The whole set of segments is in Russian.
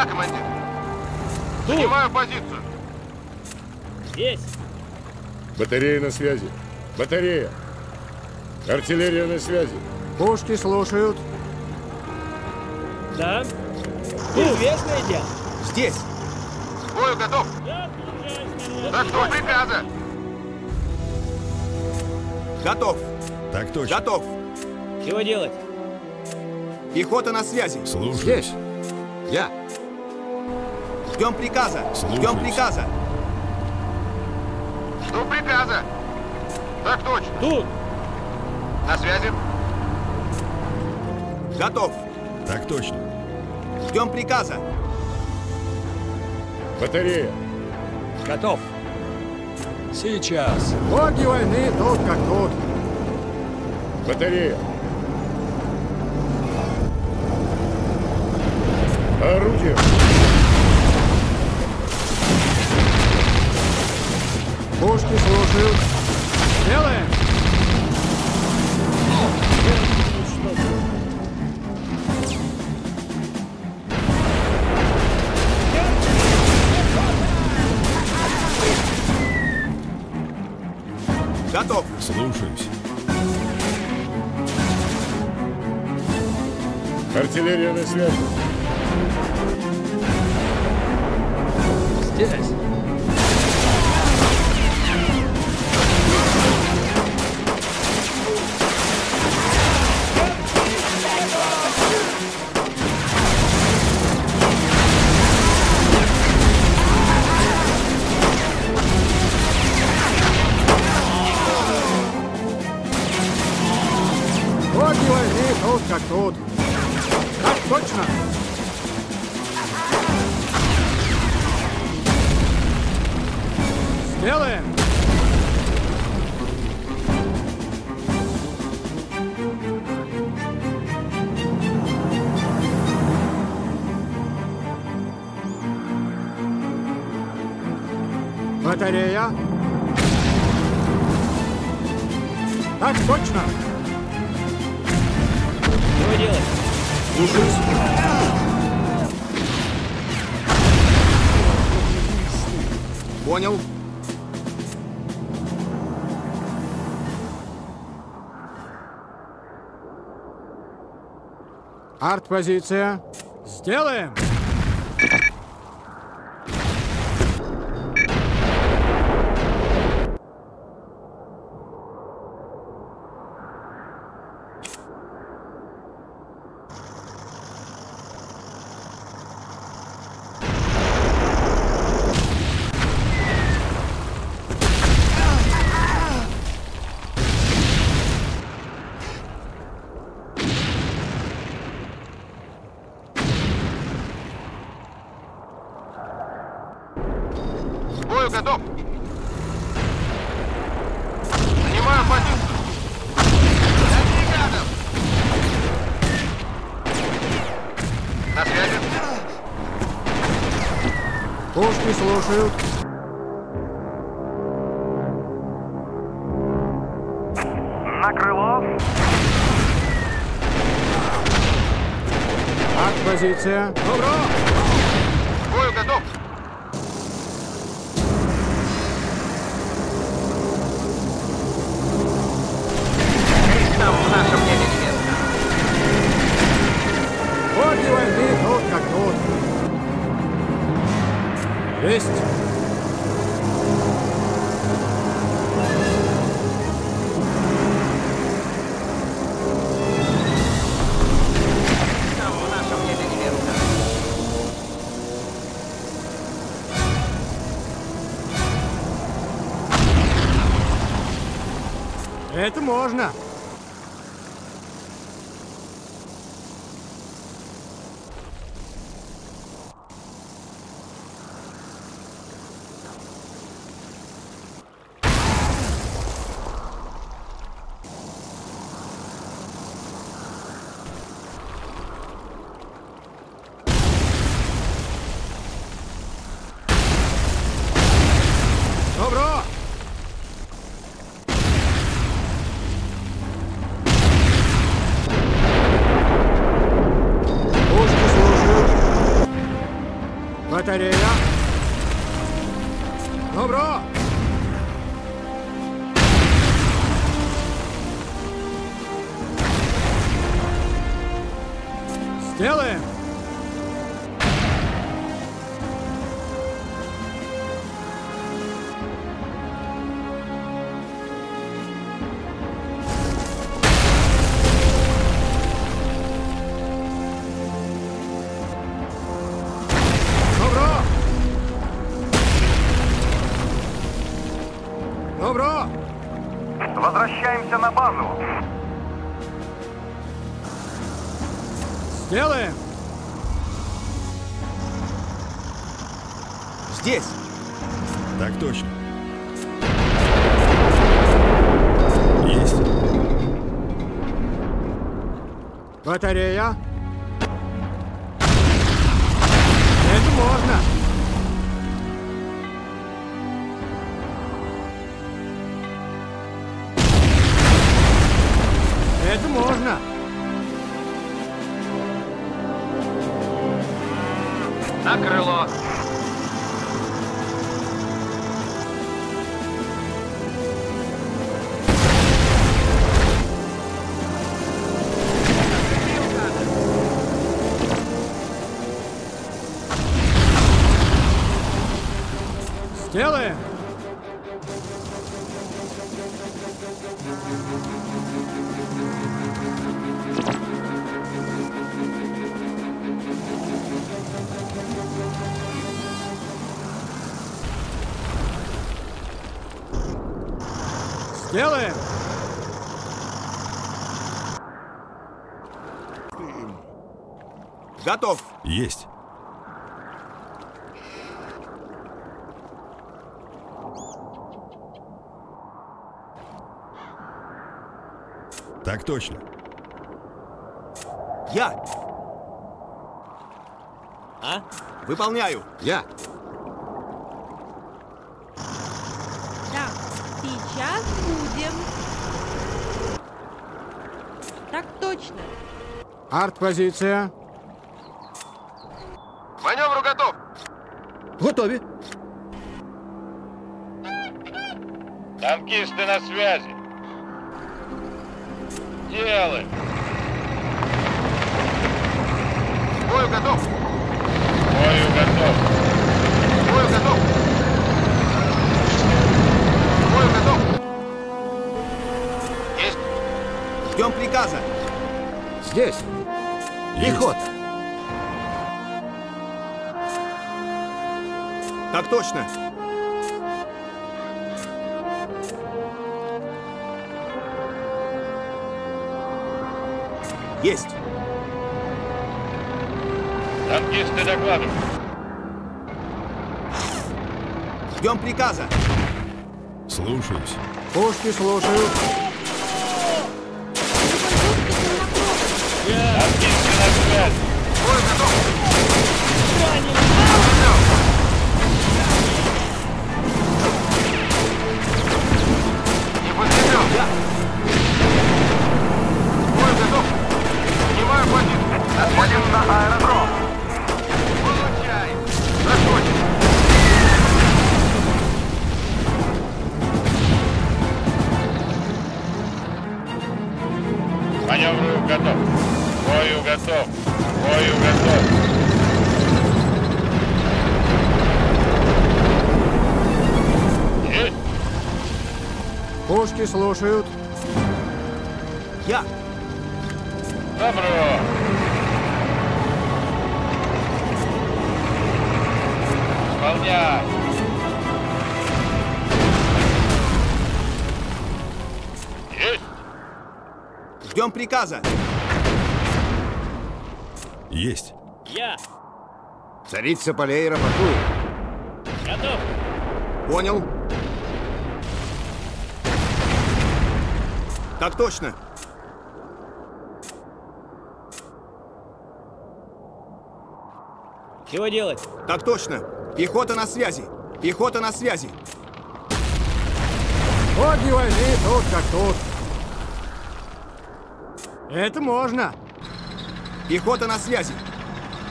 Да, командир. Тут. Занимаю позицию. Здесь. Батарея на связи. Батарея. Артиллерия на связи. Пушки слушают. Да. Известное дело. Здесь! К бою готов. Так что приказа. Готов! Так точно. Готов! Чего делать? Пехота на связи! Слушаюсь. Здесь. Я. Ждем приказа! Ждем приказа! Жду приказа. Так точно. Тут. На связи. Готов! Так точно. Ждем приказа! Батарея. Готов. Сейчас. Боги войны тут как тут. Батарея. Орудие. Пушки слушают. Делаем. Готов! Слушаюсь. Артиллерия на связи. Здесь. Тут Арт-позиция. Сделаем. Слушают. На крыло. Арт-позиция. Добро. Батарея. Это можно. Готов. Есть. Так точно. Я. А? Выполняю. Я. Да, сейчас будем. Так точно. Арт-позиция. Маневру готов. Готовы. Танкисты на связи. Делаем. К бою готов. Бою готов. К бою готов. К бою готов. Есть. Ждем приказа. Здесь. Есть. Пехота. Так точно. Есть. Танкисты докладывают. Ждем приказа. Слушаюсь. Пушки слушают. Танкисты на связи. Бой готов. Отходим на аэродром. Получай. Заходим. Маневрую готов. Бою готов. Бою готов. Пушки слушают. Я. Добро. Исполняй. Есть. Ждем приказа. Есть. Я. Царица полей рапортует. Готов. Понял. Так точно. Чего делать? Так точно. Пехота на связи. Пехота на связи. Вот не возьми, тут как тут. Это можно. Пехота на связи.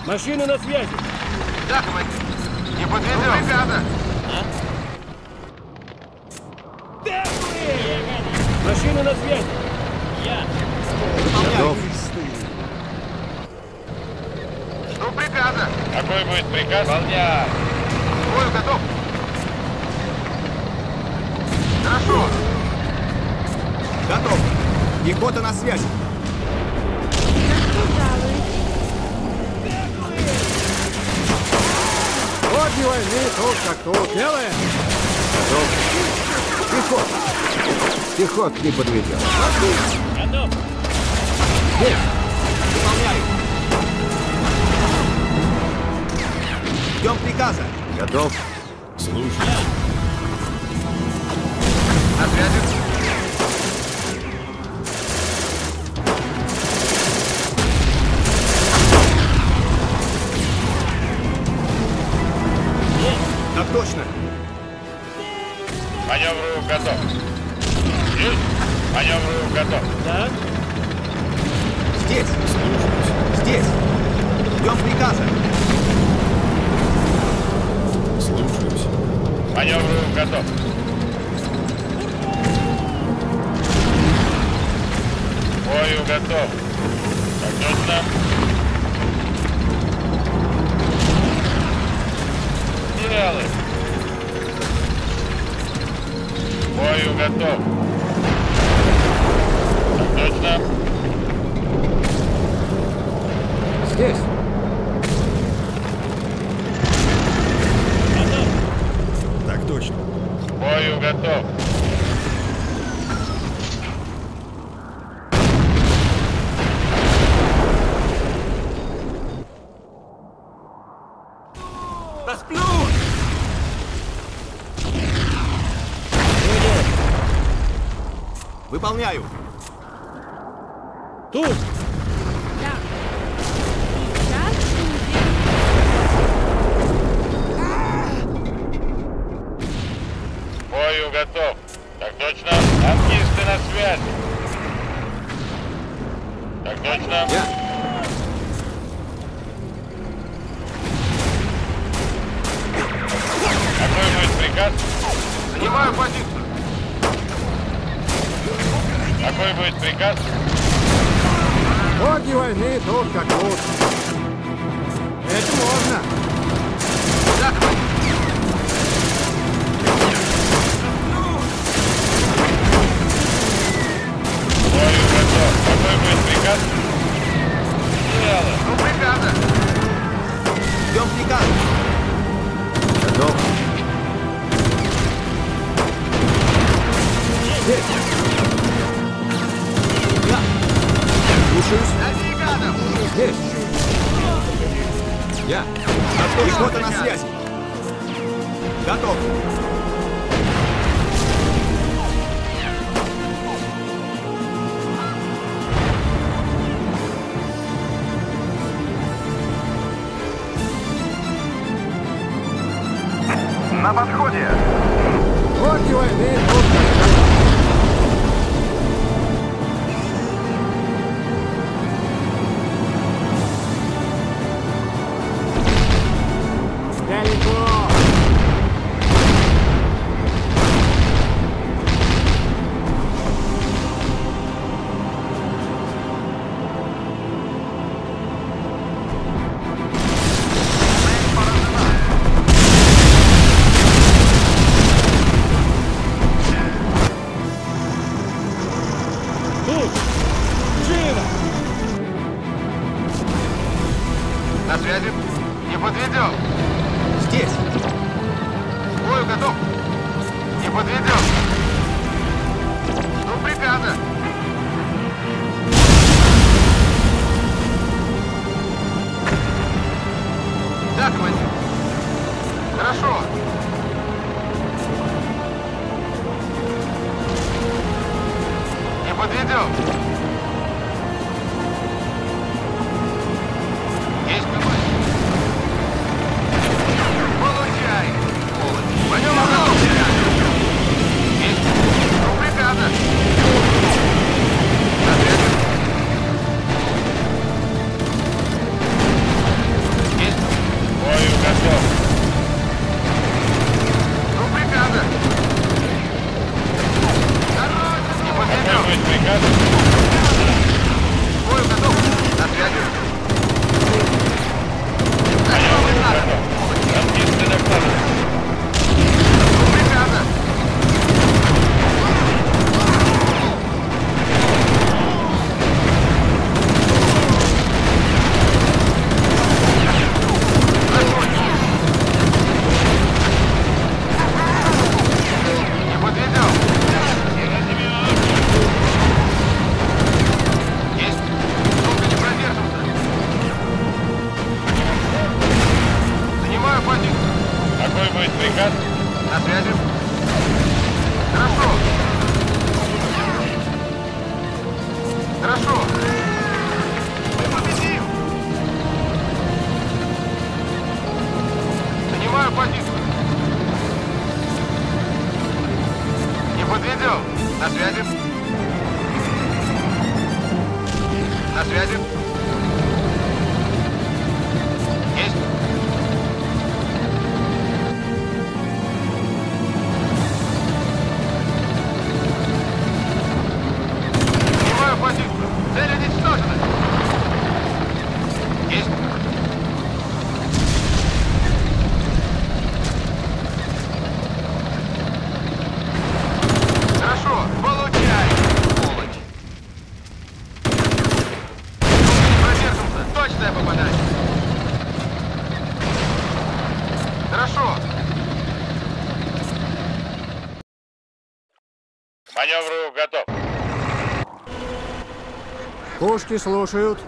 Машина на связи. Да, командир. Не подведем. Бригада. Машина на связи. Я. Выполняю. Жду приказа. Какой будет приказ? Исполняй. Бою готов. Хорошо. Готов. Пехота на связи. Огни войны, тут как тут. Левая. Пехот! Пехот не подведет. Готов. Выполняю. Ждем приказа. Готов. На связи. Так точно. Маневру готов. Есть. Маневру готов. Так. Здесь. Слушаюсь. Здесь. Ждем приказа. Маневру готов. Бою готов. Так точно. Делай. Бою готов. Так точно. Здесь. Бою готов. Выполняю. Тут. На подходе. Огни войны, На Пушки слушают.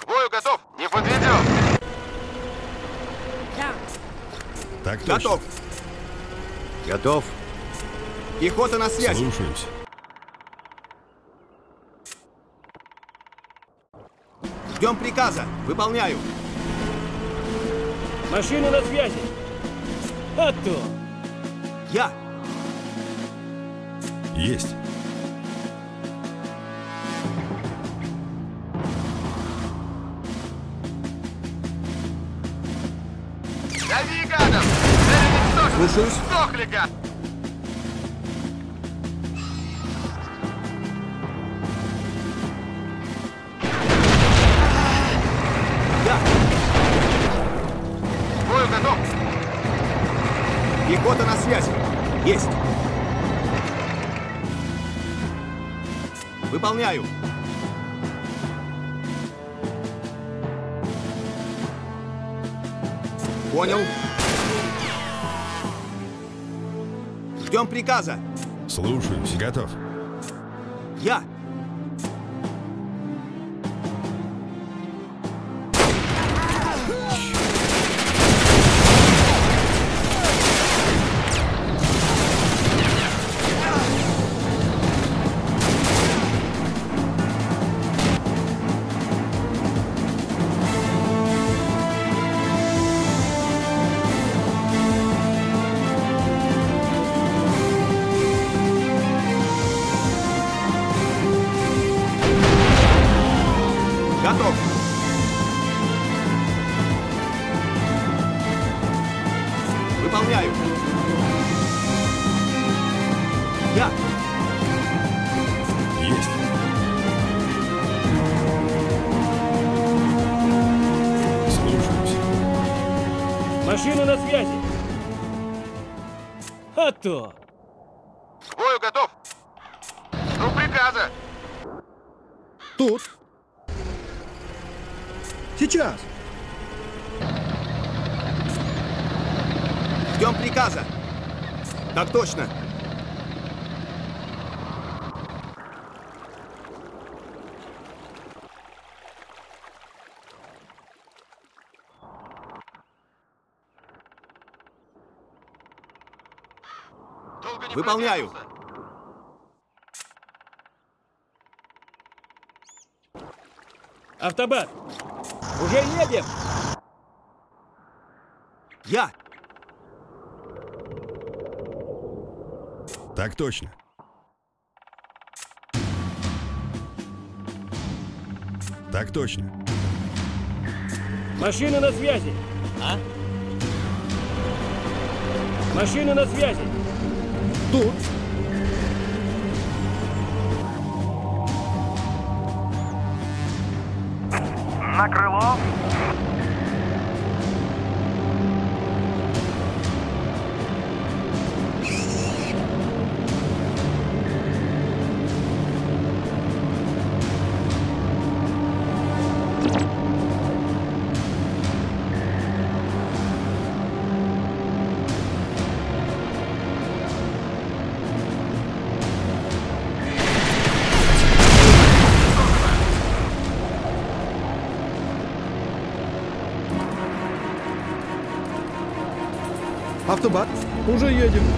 К бою готов. Не подведем. Да. Так точно. Готов. Готов. Пехота на связи. Слушаюсь. Ждем приказа. Выполняю. Машина на связи. А то. Я. Есть. Bruxos. Приказа. Слушаюсь. Готов. Я. А то. К бою готов. Жду приказа. Тут. Сейчас. Ждем приказа. Так точно. Долго не Выполняю. Автобат. Уже едем. Я. Так точно. Так точно. Машина на связи. А? Машина на связи. Тут. На крыло. Уже едем.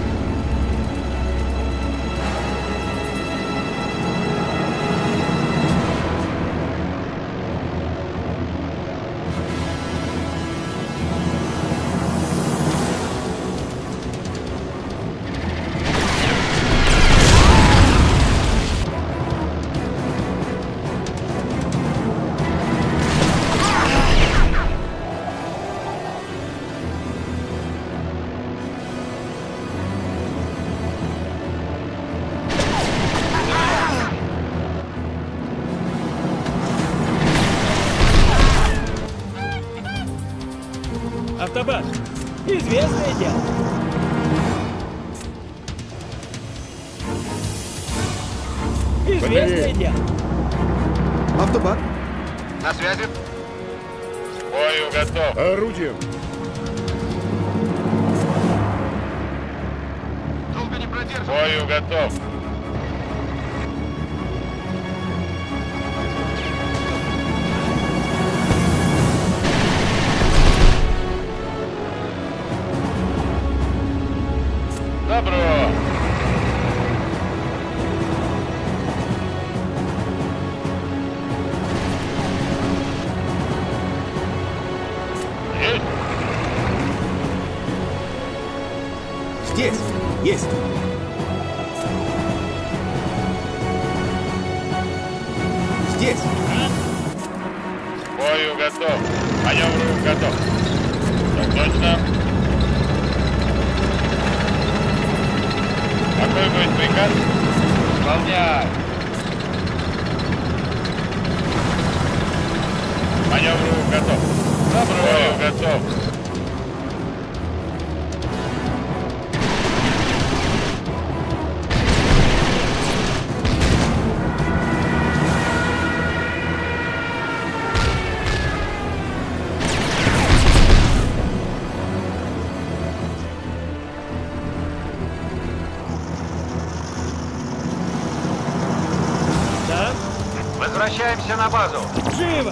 на базу! Живо!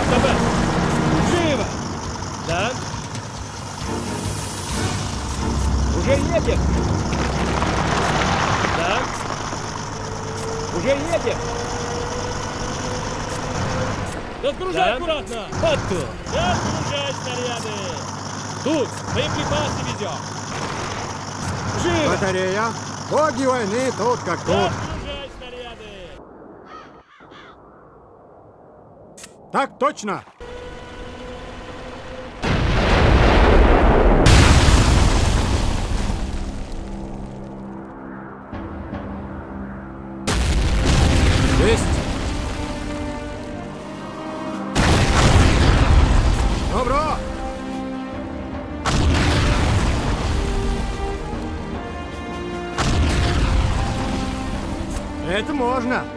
Автобат! Живо! Да? Уже едем! Да? Уже едем! Разгружай да? аккуратно! Оттуда! Разгружай снаряды! Тут боеприпасы ведем! Живо! Батарея! Боги войны тут как тут! Разгружай! Так точно! Есть! Добро! Это можно!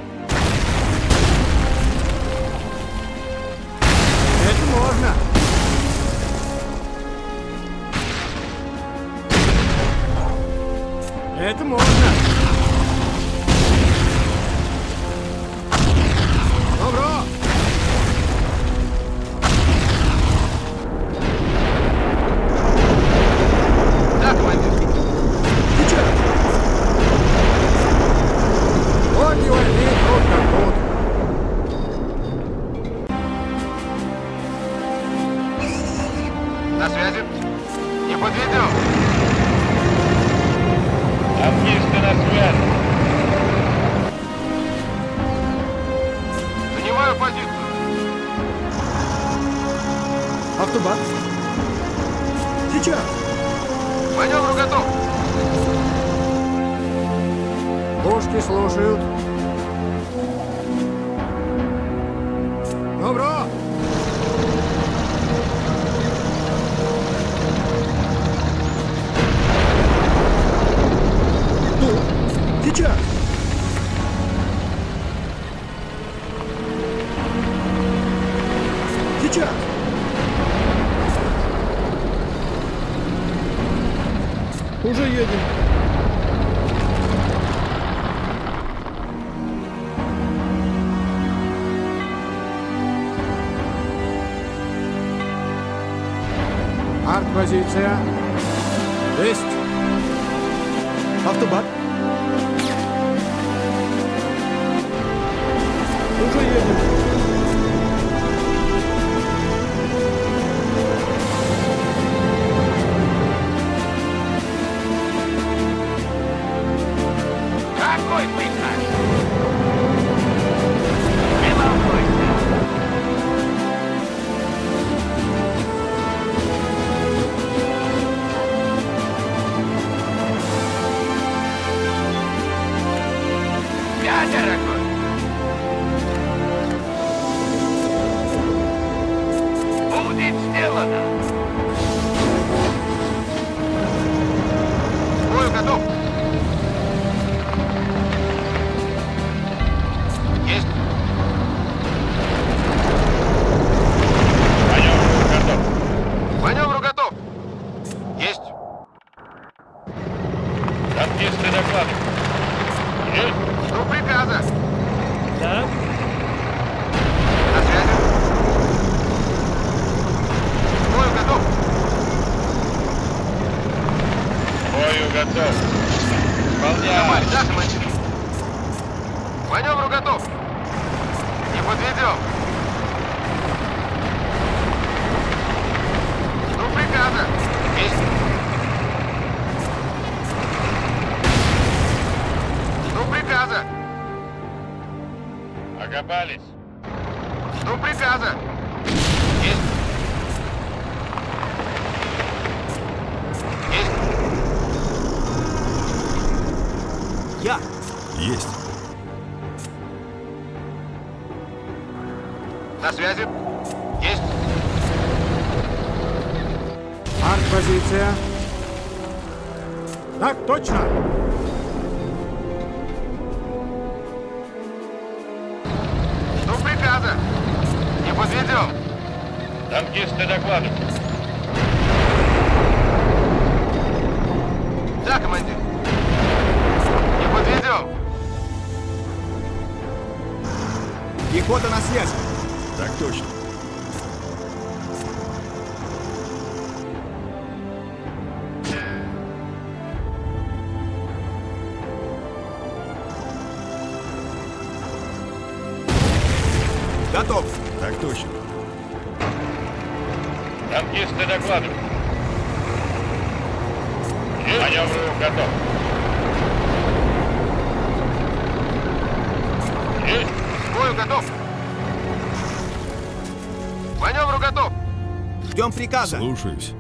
Vale. Маневру готов. Есть. К бою готов. Маневру готов. Ждем приказа. Слушаюсь.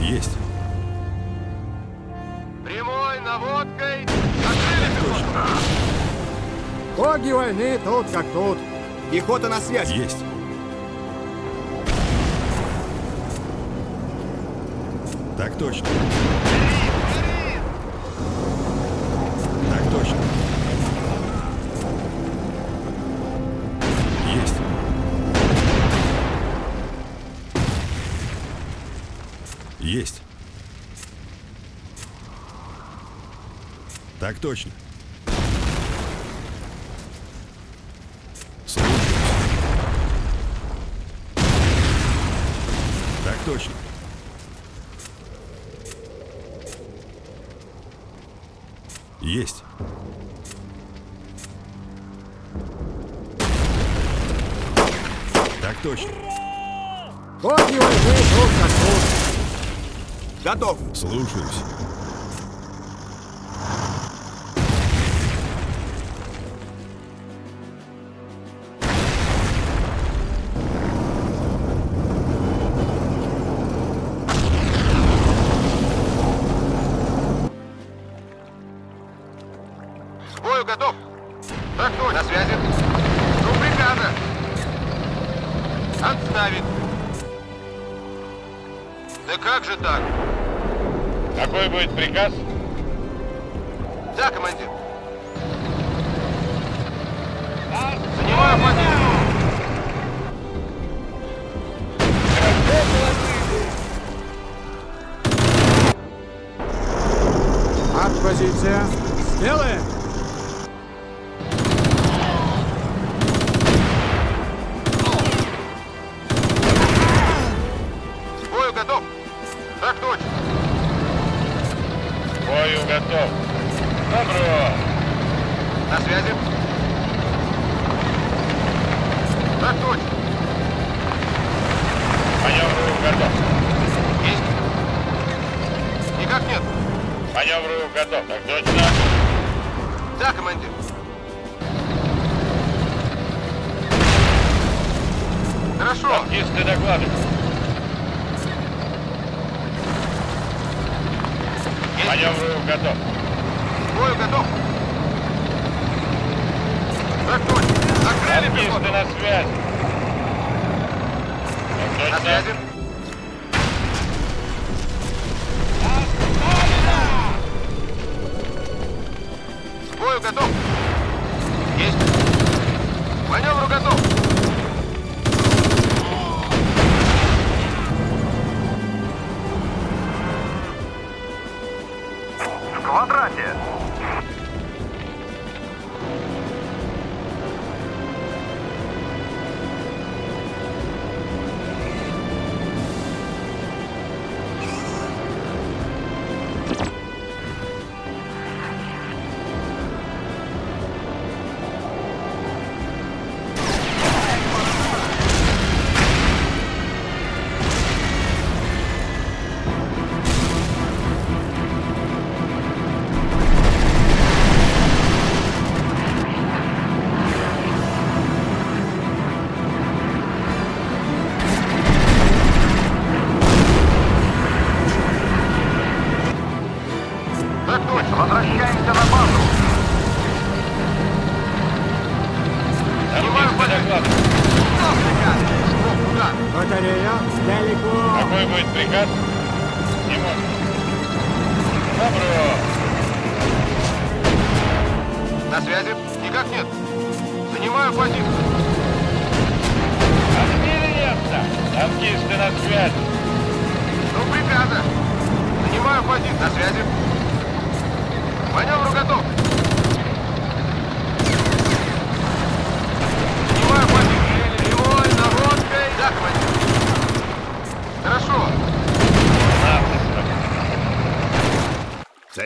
Есть. Прямой наводкой. Открыли. Боги войны тут как тут. Пехота на связи. Есть. Точно. Так точно. Есть. Есть. Так точно. Готов. Маневру готов. Так точно. Да, командир. Хорошо. Танкисты докладывают. Есть. Маневру готов. Бою готов. Так точно. Закрыли Танкисты на связи. Так На точно. связи.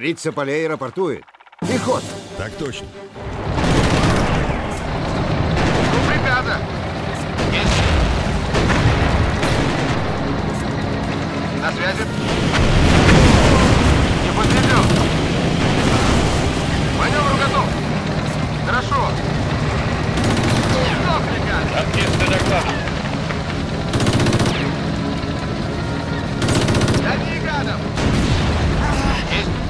Царица полей рапортует. Пехота. Так точно. Ну, приказа. Есть. На связи. Не подведем. Маневр готов. Хорошо. Танкисты докладывают. Гони гадом. Есть.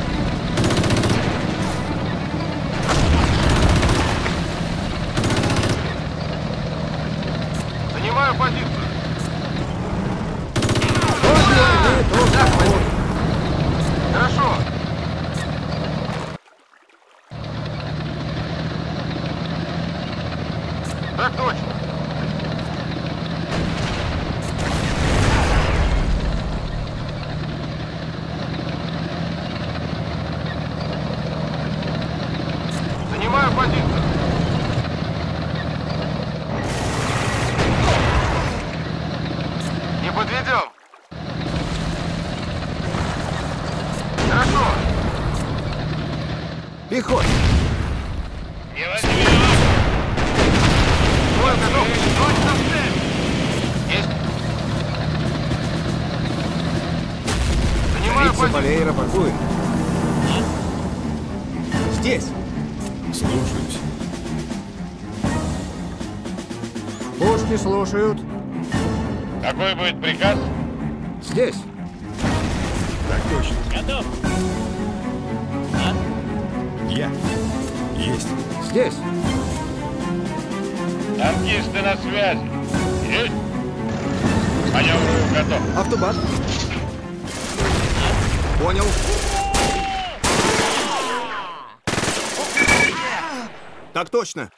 Слушают. Какой будет приказ? Здесь. Так точно. Готов. Я. Есть. Здесь. Танкисты на связи. Есть. Маневр готов. Автобат. Понял. Так точно.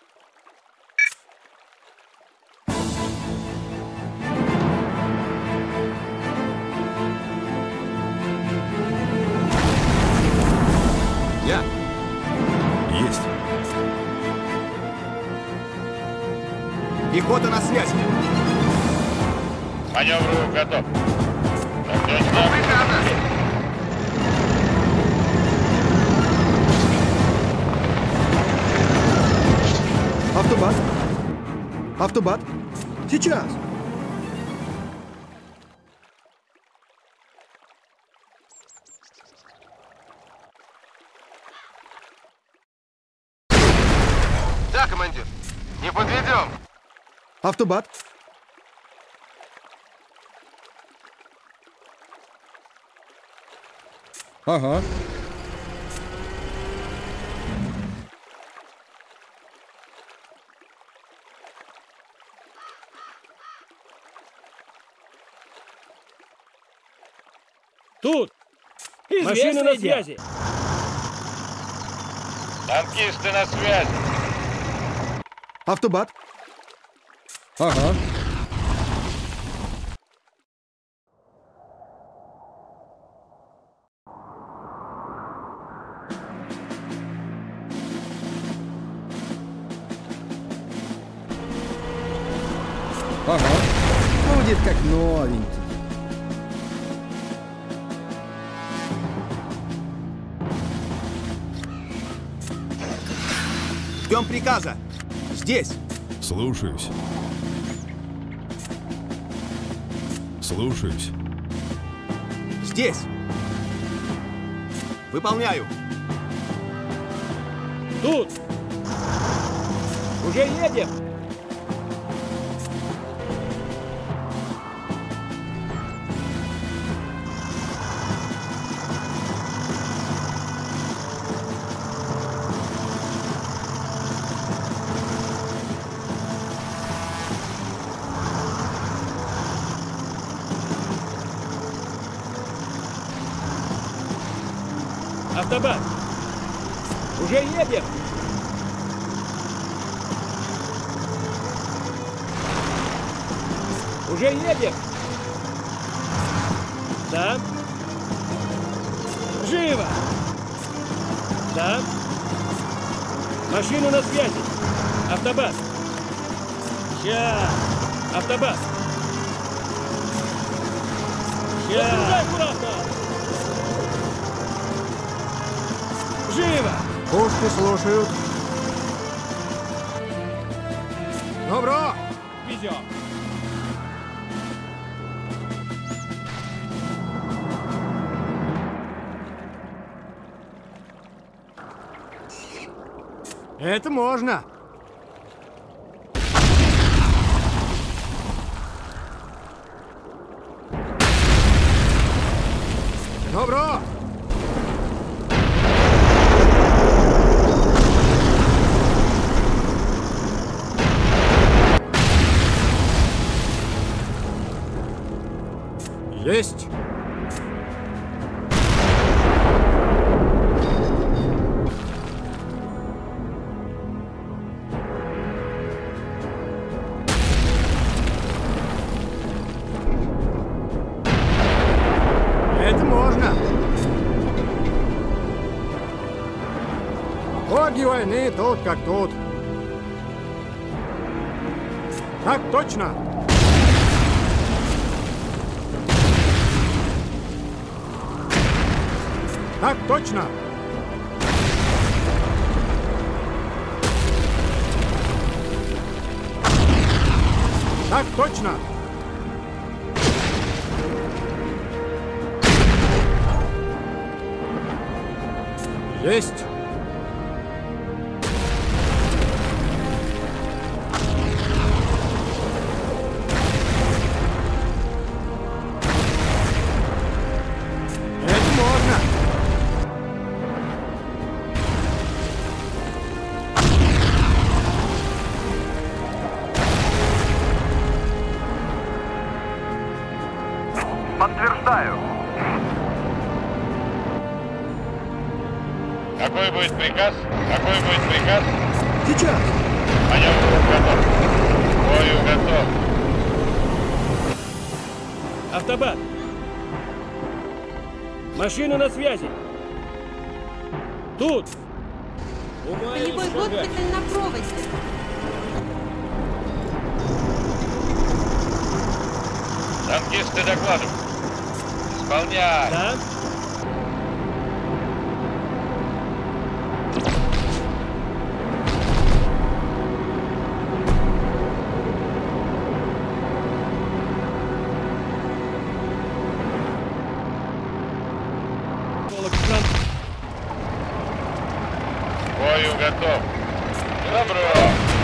Маневр готов. Так точно. Приказа. Автобат. Автобат. Сейчас. Да, командир. Не подведем. Автобат. Ага. Тут. Машины на связи. Танкисты на связи. Автобат. Ага. Ага. Здесь. Слушаюсь. Слушаюсь. Здесь. Выполняю. Тут. Уже едем. Это можно. Добро! Как тут. Так точно. Так точно. Приказ? Какой будет приказ? Сейчас. Маневр готов. Бою готов. Автобат! Машина на связи! Тут! Полевой госпиталь на проводе. Танкисты докладывают. Исполняй. Да? Бою готов. Добро.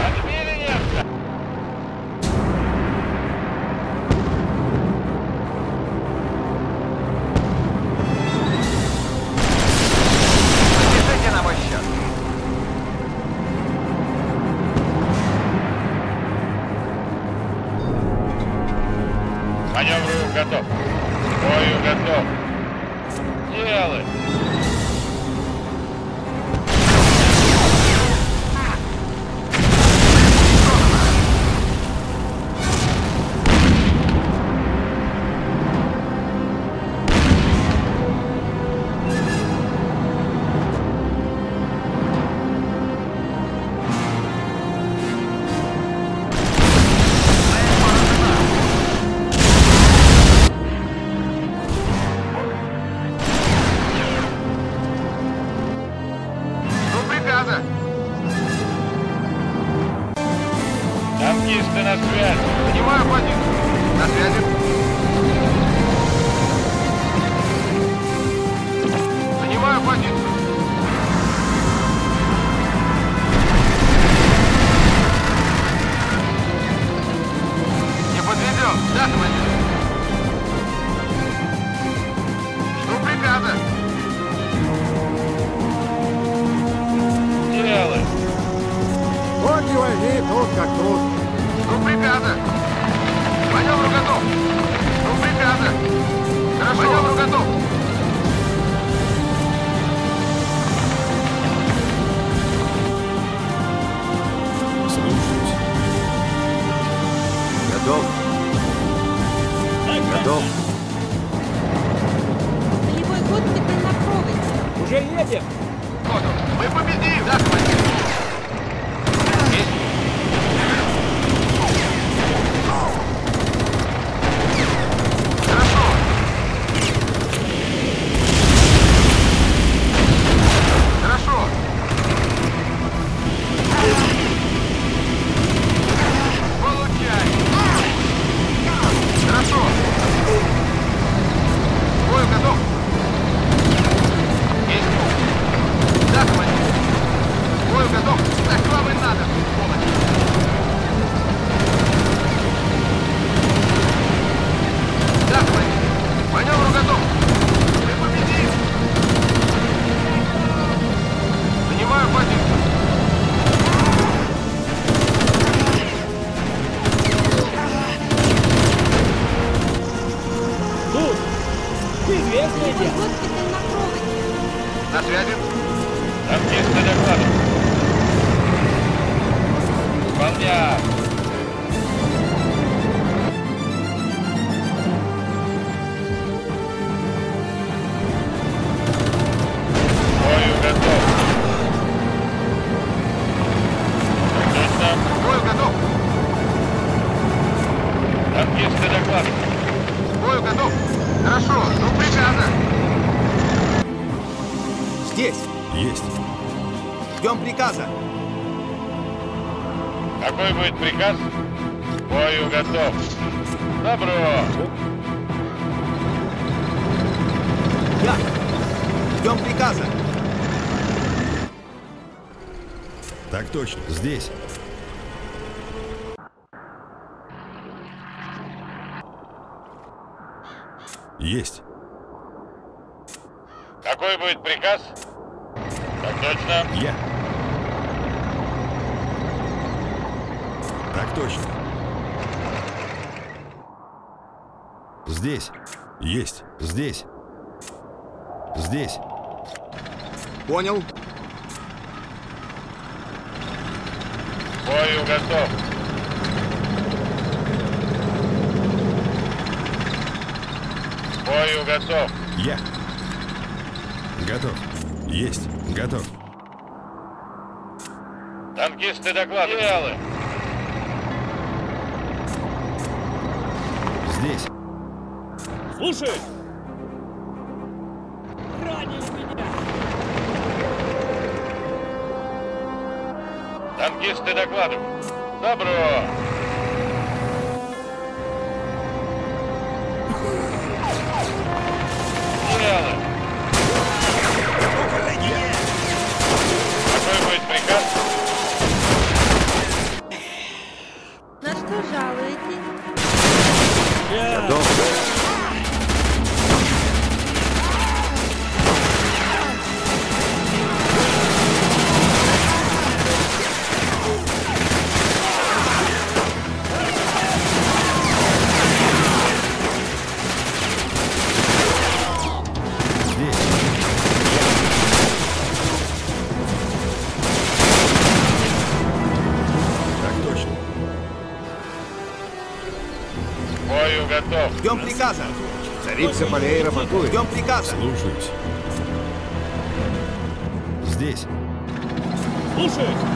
だ Есть. Здесь. Здесь. Понял. Бою готов. Бою готов. Я. Готов. Есть. Готов. Танкисты докладывают. Слушай! Ранили меня! Танкисты докладывают. Добро! Материалы. Фрица Полей рапортует. Ждем приказ. Слушаюсь. Здесь. Слушаюсь.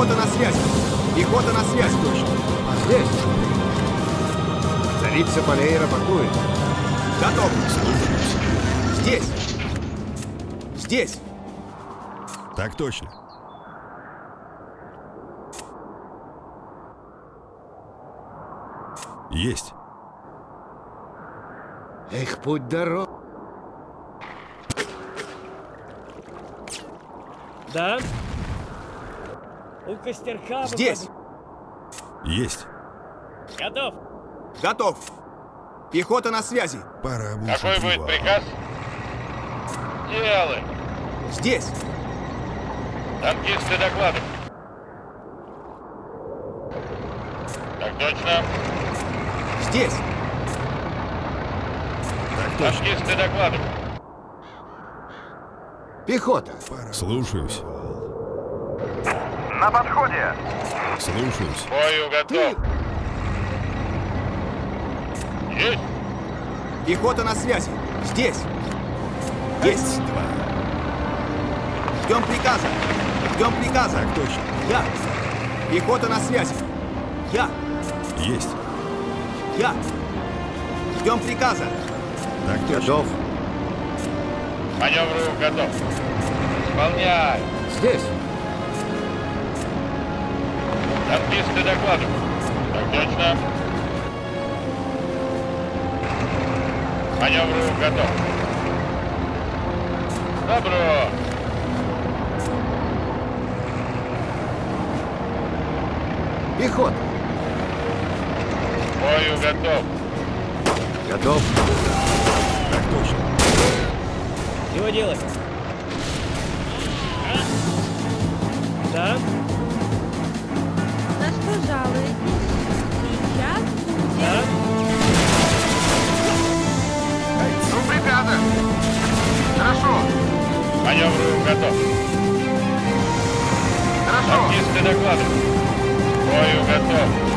Пехота на связи. Пехота на связи. Здесь. Царица полей рапортует. Готов. Здесь. Здесь. Так точно. Есть. Эх, путь дорог. Да. У костерка... Здесь. Есть. Готов. Готов. Пехота на связи. Пора Какой будет его. приказ? Делай. Здесь. Танкисты докладывают. Так точно. Здесь. Так точно. Танкисты докладывают. Пехота. Слушаюсь. На подходе. Слушаюсь. Бою готов. Есть. Пехота на связи. Здесь. Есть. Два. Ждем приказа. Ждем приказа. Так точно. Я. Пехота на связи. Я. Есть. Я. Ждем приказа. Так точно. Готов. Маневру готов. Исполняй. Здесь. Танкисты докладывают. Так точно. Маневру готов. Добро. Пехота. К Бою готов. Готов. Так точно. Чего делать? А? Да. Что жалуетесь? Сейчас будет. Жду приказа. Хорошо. Маневру готов. Хорошо. Танкисты докладывают. К Бою готов.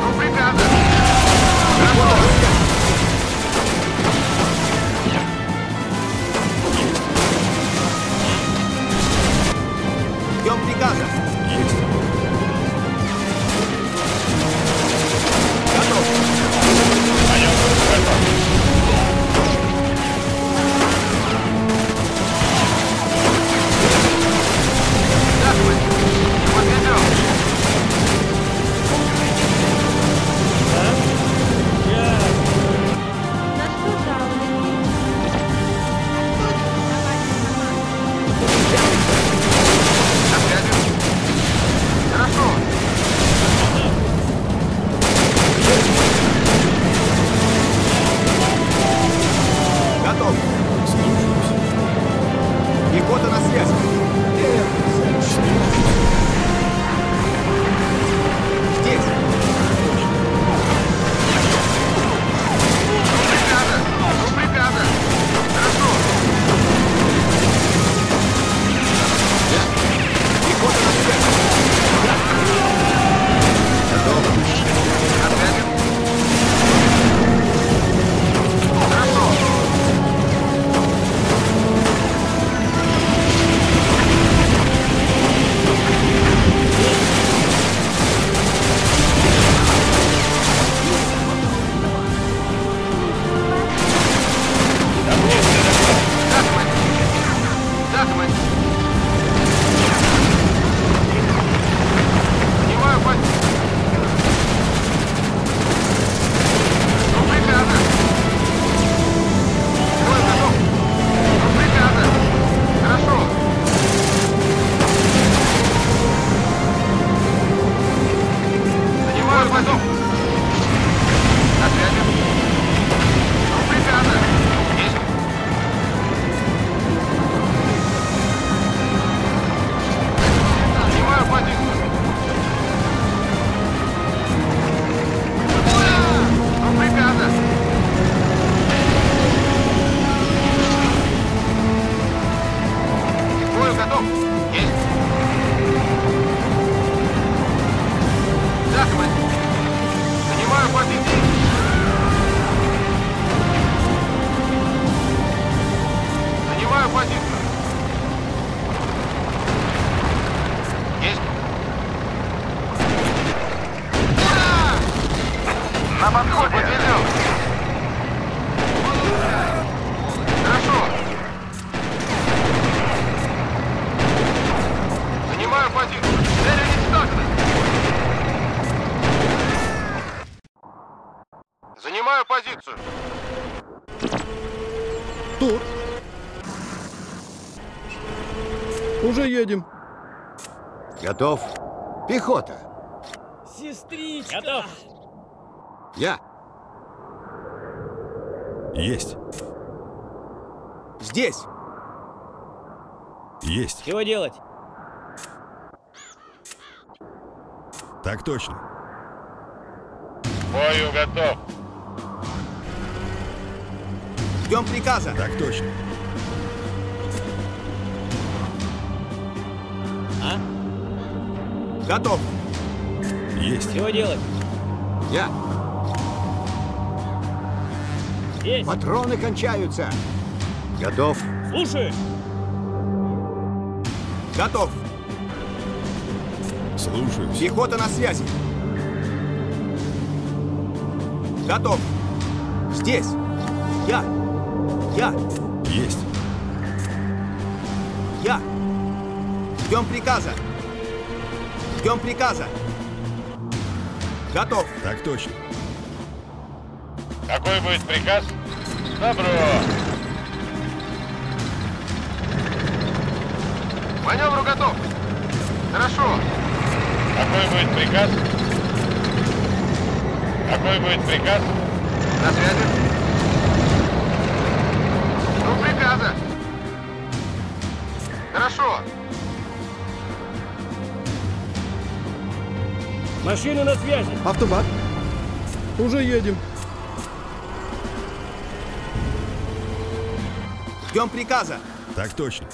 Готов. Пехота. Сестричка! Готов! Я. Есть. Здесь. Есть. Чего делать? Так точно. Бою готов. Ждем приказа. Так точно. А? Готов. Есть. Чего делать? Я. Есть! Патроны кончаются. Готов. Слушай! Готов. Слушаюсь. Пехота на связи. Готов. Здесь. Я. Я. Есть. Я. Ждем приказа. Ждем приказа. Готов. Так точно. Какой будет приказ? Добро. Маневру готов. Хорошо. Какой будет приказ? Какой будет приказ? На связи. Ну, приказа. Хорошо. Машина на связи! Автобат. Уже едем. Ждем приказа. Так точно.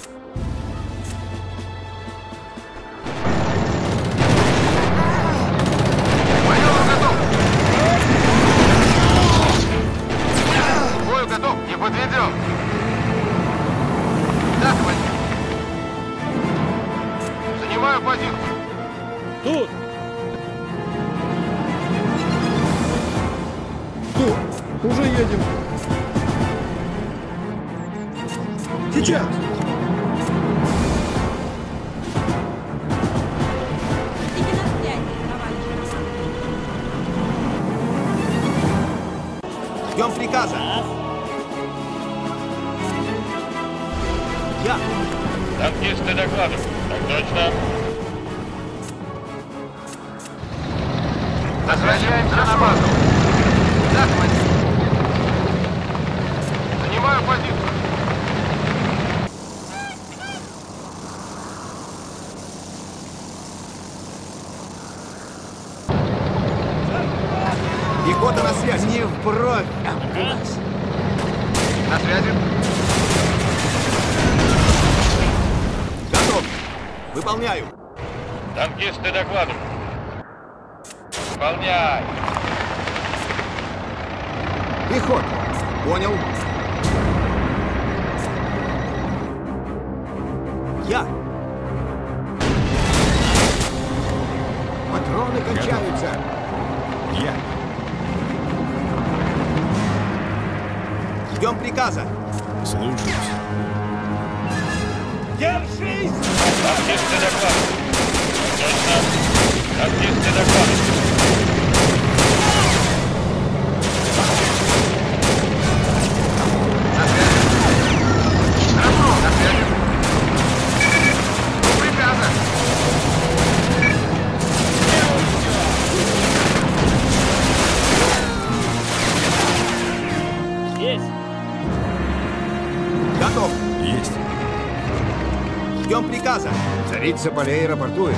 Царица полей рапортует.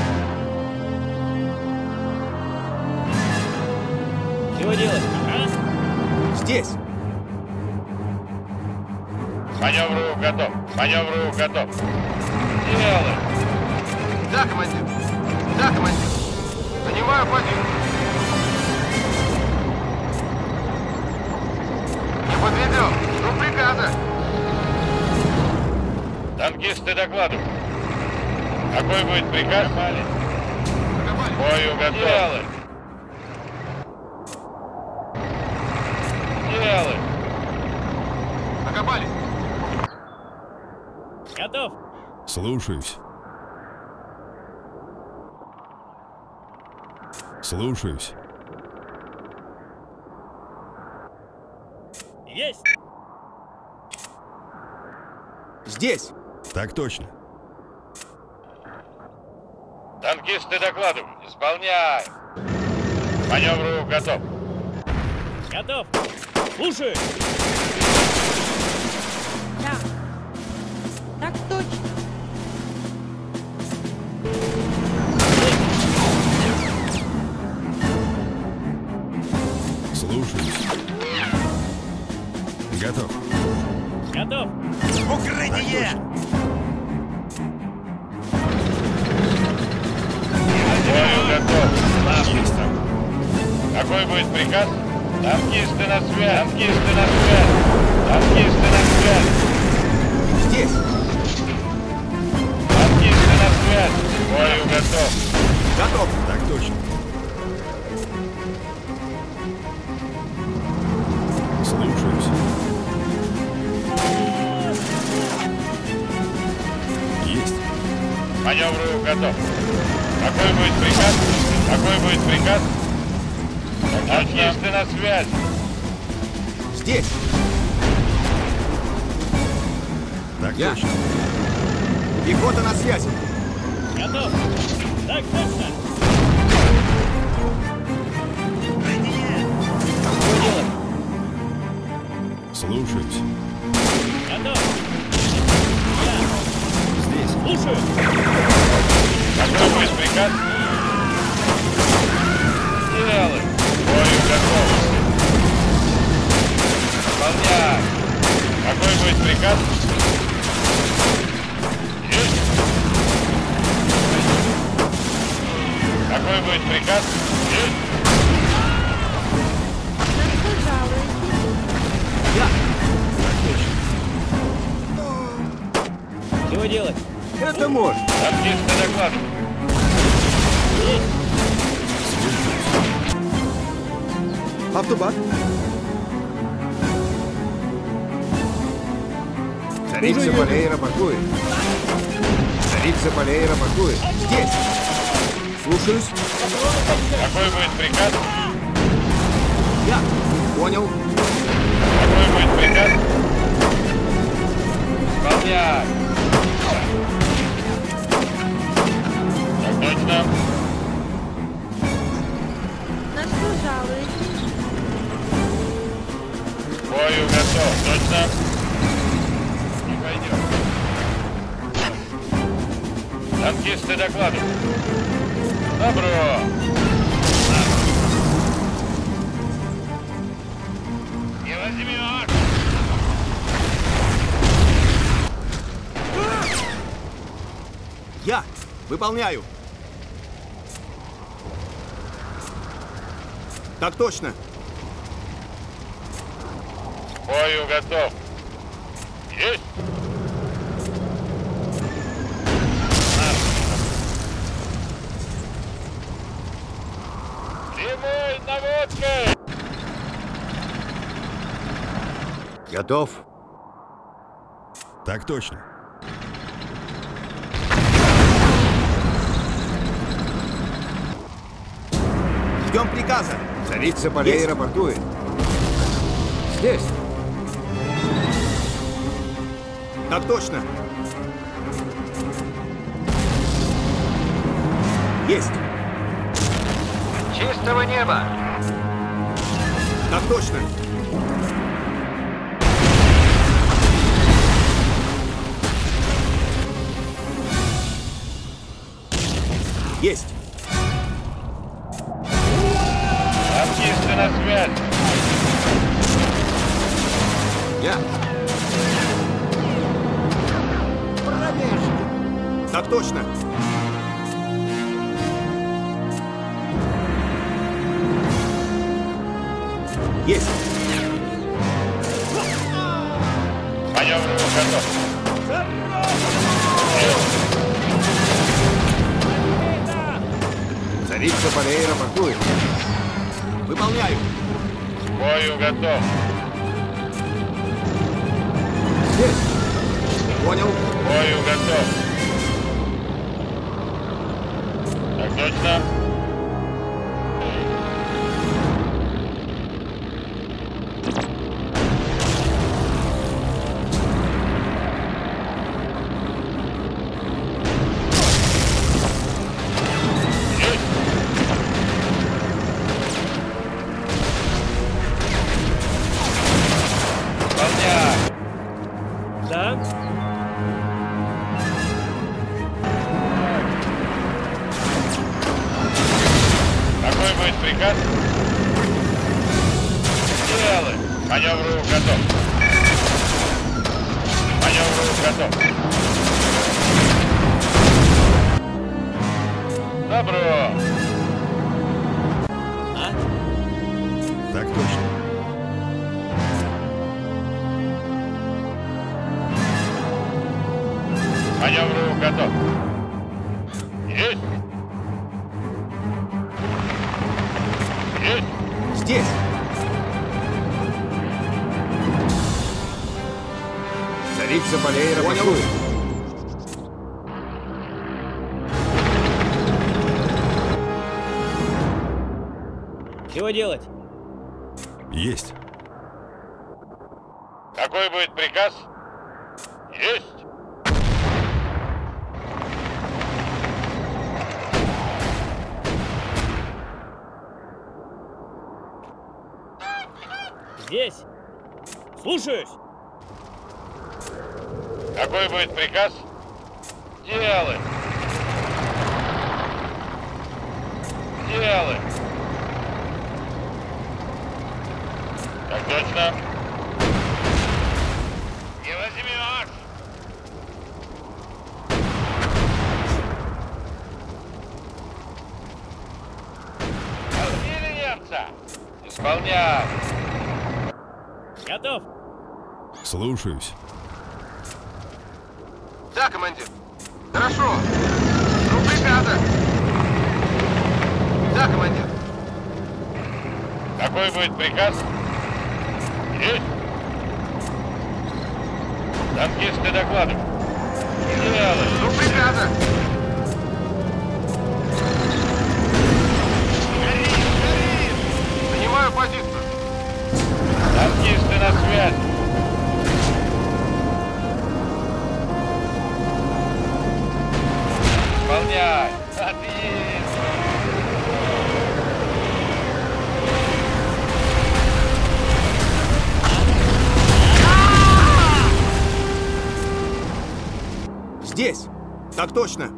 Чего делать? А? Здесь. Маневру готов. Маневру готов. Делай. Да, командир. Да, командир. Занимаю позицию. Не подведем. Ну, приказа. Танкисты докладывают. Какой будет приказ? Бою готов. Делай. Делай. Накопали. Готов! Слушаюсь. Слушаюсь. Есть! Здесь. Так точно. Танкисты докладывают. Исполняй. Маневру готов. Готов! Слушаю! Да. Так точно. Слушаюсь. Готов. Готов! Укрытие! Бою готов. Есть. Какой будет приказ? Танкисты на связь. Танкисты на связь. Танкисты на связь. Здесь. Танкисты на связь. Бою готов. Готов. Так точно. Слушаюсь. Есть. Маневру готов. Какой будет приказ? Какой будет приказ? Танкисты на связь. Здесь. Так Я. точно. Пехота на связи. Готов! Так точно! Слушаюсь. Готов! Здесь. Слушаю! Какой будет приказ? Делай. Бою готов. Выполняй. Какой будет приказ? Есть. Какой будет приказ? Есть. Жалуетесь? Чего делать? Это можно. Танкисты докладывают. Автобат. Царица полей рапортует. Царица полей рапортует. Здесь. Слушаюсь. Какой будет приказ? Я. Понял. Какой будет приказ? Выполняй. Точно. На что жалуетесь? Бою готов. Точно. Не пойдет. Танкисты докладывают. Добро. Не возьмешь. Я. Выполняю. Так точно. Бою готов. Есть. Прямой наводкой. Готов. Так точно. Ждем приказа. Царица полей Есть. рапортует. Здесь. Так точно. Есть. Чистого неба! Так точно. Есть. Царица полей рапортует. Выполняю. К бою готов. Здесь. Понял. К бою готов. Так точно. Слушаюсь. Да, командир. Хорошо. Ну, бригада. Да, командир. Какой будет приказ? Есть. Танкисты докладывают. Делай. Ну, бригада. Занимаю позицию. Танкисты на связь. Отлично. Здесь. Так точно.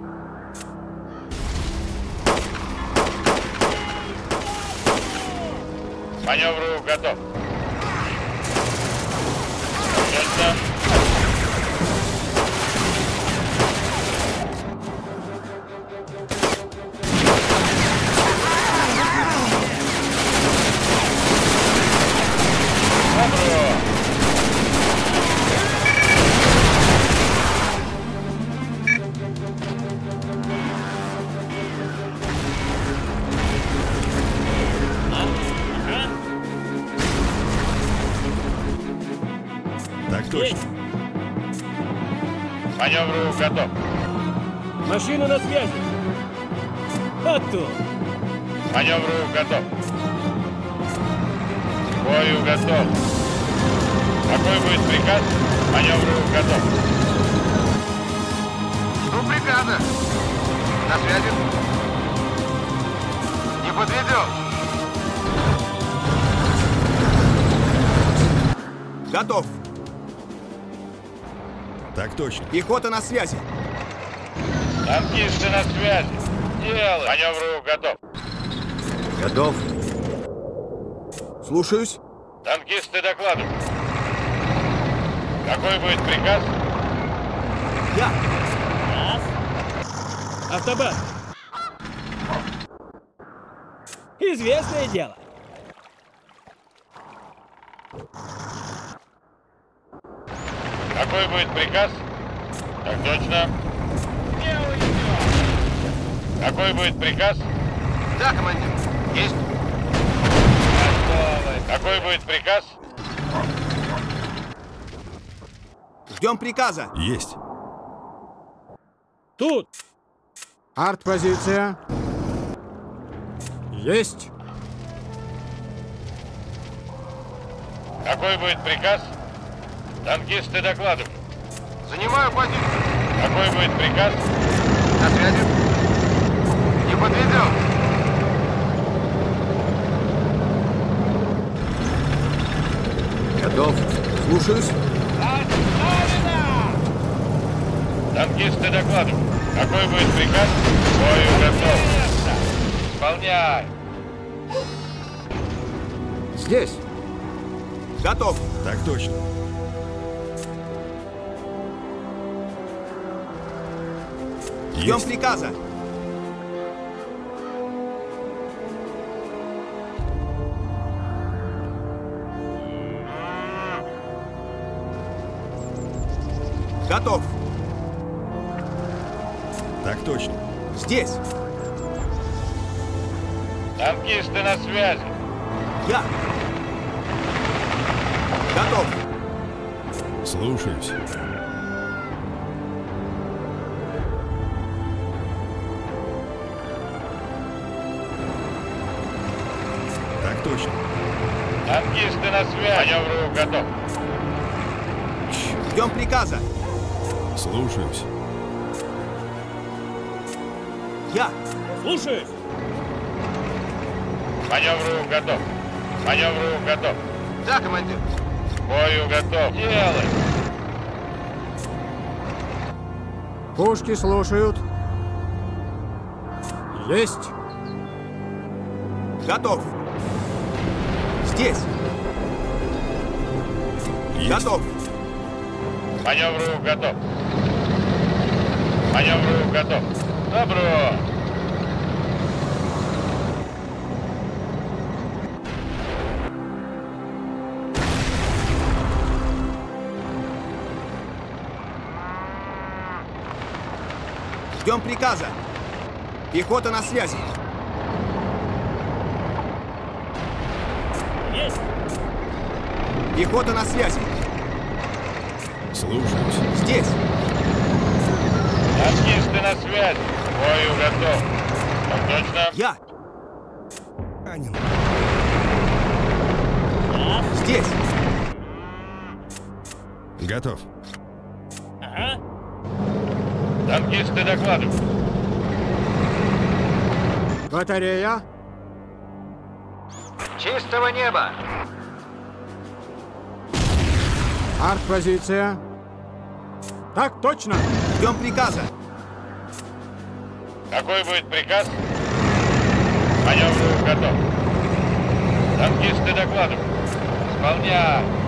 Маневру готов. Точно. Пехота на связи. Танкисты на связи. Делай. Маневру готов. Готов. Слушаюсь. Танкисты докладывают. Какой будет приказ? Я. Раз. Автобан. Известное дело. Какой будет приказ? Точно. Какой будет приказ? Да, командир. Есть. Какой будет приказ? Ждем приказа. Есть. Тут. Арт-позиция. Есть. Какой будет приказ? Танкисты докладывают. Занимаю позицию. Какой будет приказ? На связи. Не подведем. Готов. Слушаюсь. Танкисты докладывают. Какой будет приказ? Бою готов. Исполняй. Здесь. Готов. Так точно. Ждем Есть. приказа. Готов. Так точно. Здесь. Танкисты на связи. Я. Готов. Слушаюсь. На связи. Маневру готов. Ждем приказа. Слушаюсь. Я. Слушаюсь. Маневру готов. Маневру готов. Да, командир. Бою готов. Делай. Пушки слушают. Есть. Готов. Здесь. Готов. Маневру готов. Маневру готов. Добро. Ждем приказа. Пехота на связи. Есть. Пехота на связи. Слушаюсь. Здесь. Танкисты на связи. К Бою готов. Так точно. Я. Ранен. Здесь. Готов. Ага. Танкисты докладывают. Батарея. Чистого неба. Арт-позиция. Так точно. Ждем приказа. Какой будет приказ? Маневру готов. Танкисты докладывают. Исполняй.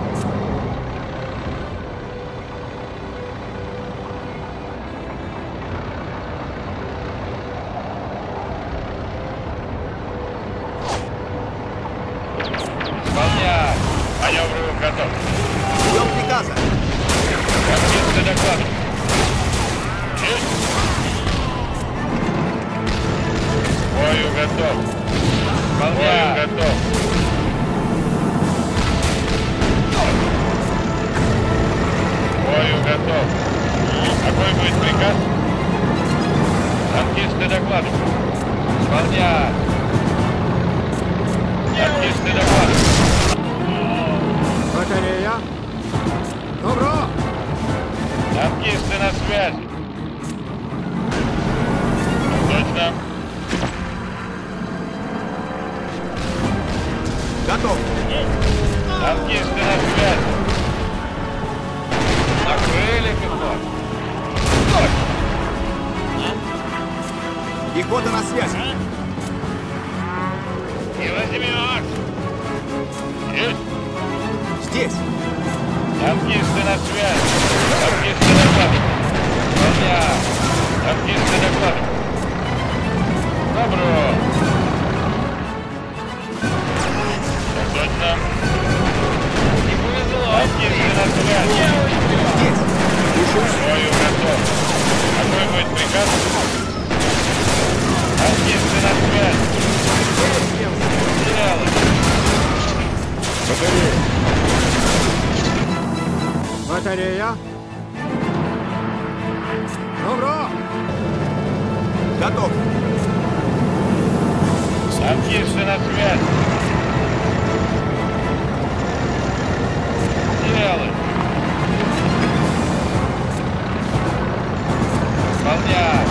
Батарея. Добро. Готов. Танкисты на связи. Делай. Исполняй.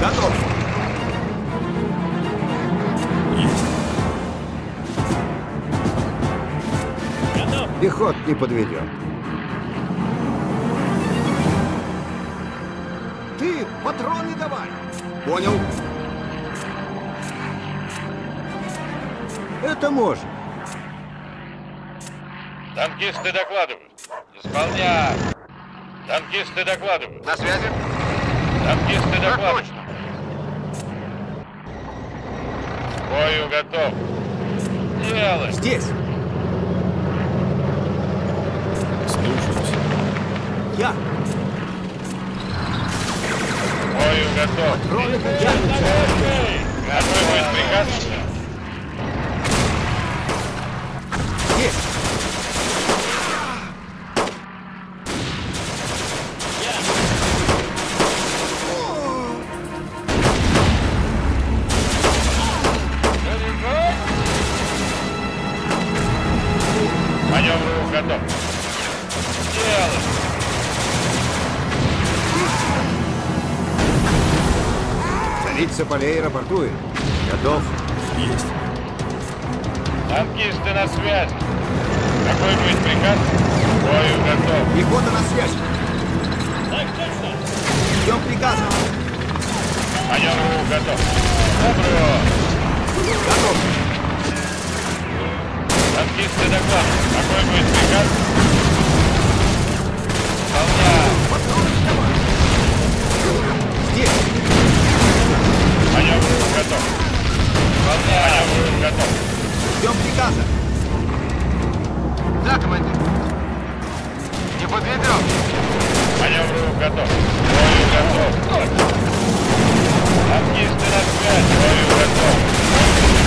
Готов. Готов. Пехот не подведет. Ты патроны давай. Понял. Это можно. Танкисты докладывают. Исполняю. Танкисты докладывают. На связи. Танкисты докладывают. точно. Бою готов. Делай. Здесь. Слушаюсь. Я. Бою готов. Кролика я. Какой будет приказ? Здесь. Полей рапортует. Готов. Есть. Танкисты на связи. Какой будет приказ? Бою готов. Пехота на связи. Так точно! Ждем приказа. Маневр готов. Добро. Готов. Танкисты докладывают. Какой будет приказ? Исполняю. Здесь. Маневр готов. Маневр готов. Ждем приказа. Да, командир. Не подведем. Маневр готов. Бою готов. Танкисты на связь. Бою готов.